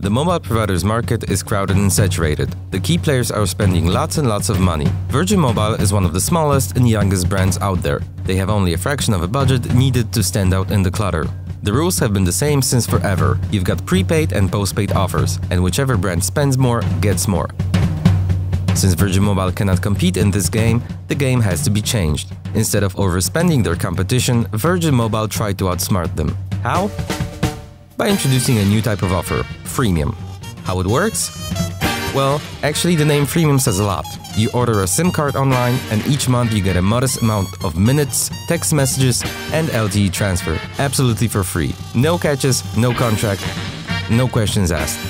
The mobile providers market is crowded and saturated. The key players are spending lots and lots of money. Virgin Mobile is one of the smallest and youngest brands out there. They have only a fraction of a budget needed to stand out in the clutter. The rules have been the same since forever. You've got prepaid and postpaid offers, and whichever brand spends more gets more. Since Virgin Mobile cannot compete in this game, the game has to be changed. Instead of overspending their competition, Virgin Mobile tried to outsmart them. How? By introducing a new type of offer, freemium. How it works? Well, actually the name freemium says a lot. You order a SIM card online and each month you get a modest amount of minutes, text messages and LTE transfer, absolutely for free. No catches, no contract, no questions asked.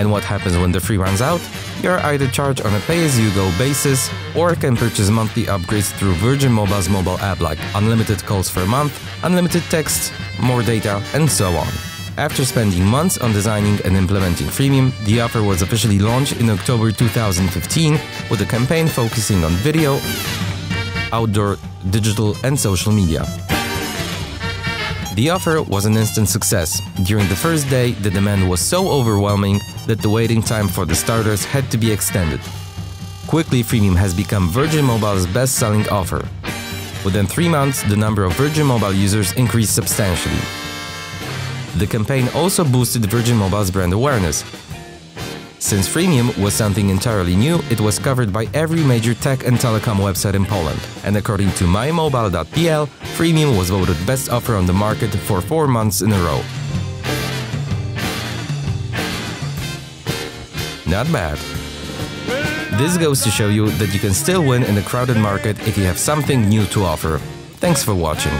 And what happens when the free runs out? You're either charged on a pay-as-you-go basis or can purchase monthly upgrades through Virgin Mobile's mobile app like unlimited calls for a month, unlimited text, more data, and so on. After spending months on designing and implementing freemium, the offer was officially launched in October 2015 with a campaign focusing on video, outdoor, digital, and social media. The offer was an instant success. During the first day, the demand was so overwhelming that the waiting time for the starters had to be extended. Quickly, Freemium has become Virgin Mobile's best selling offer. Within three months, the number of Virgin Mobile users increased substantially. The campaign also boosted Virgin Mobile's brand awareness. Since freemium was something entirely new, it was covered by every major tech and telecom website in Poland. And according to mymobile.pl, freemium was voted best offer on the market for four months in a row. Not bad. This goes to show you that you can still win in a crowded market if you have something new to offer. Thanks for watching.